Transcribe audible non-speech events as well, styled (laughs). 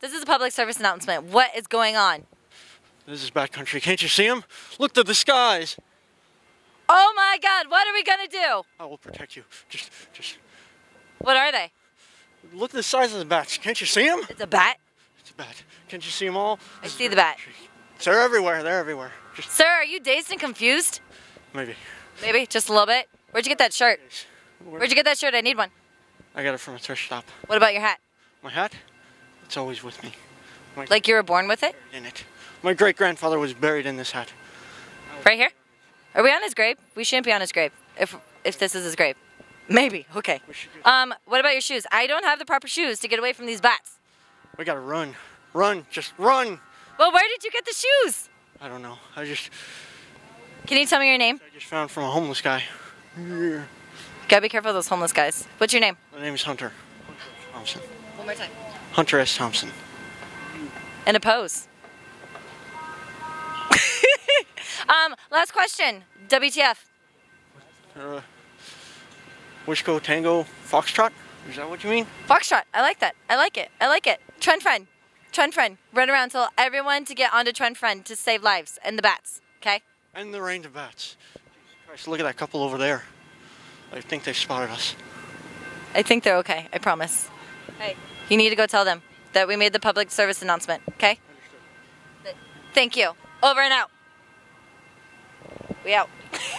This is a public service announcement. What is going on? This is bad country. Can't you see them? Look to the skies. Oh my God, what are we gonna do? I will protect you. Just, just What are they? look at the size of the bats. Can't you see them? It's a bat? It's a bat. Can't you see them all? I see the bat. They're everywhere. They're everywhere. Just Sir, are you dazed and confused? maybe. Maybe, just a little bit. Where'd you get that shirt? Where'd you get that shirt? I need one. I got it from a thrift shop. What about your hat? My hat? It's always with me. My, Like you were born with it? in it. My great grandfather was buried in this hat. Right here? Are we on his grave? We shouldn't be on his grave. If if this is his grave. Maybe. Okay. Um, what about your shoes? I don't have the proper shoes to get away from these bats. We gotta run. Run. Just run. Well, where did you get the shoes? I don't know. I just, Can you tell me your name? I just found from a homeless guy. Gotta be careful of those homeless guys. What's your name? My name is Hunter. Thompson. One more time. Hunter S. Thompson. And a pose. (laughs) um, last question. WTF? Uh, Wishko Tango Foxtrot? Is that what you mean? Foxtrot. I like that. I like it. I like it. Trend Frend. Trend Frend. Run around, tell everyone to get onto Trend Frend to save lives and the bats. Okay? And the range of bats. Jesus Christ, look at that couple over there. I think they've spotted us. I think they're okay. I promise. Hey, you need to go tell them that we made the public service announcement. Okay? Thank you. Over and out. We out. (laughs)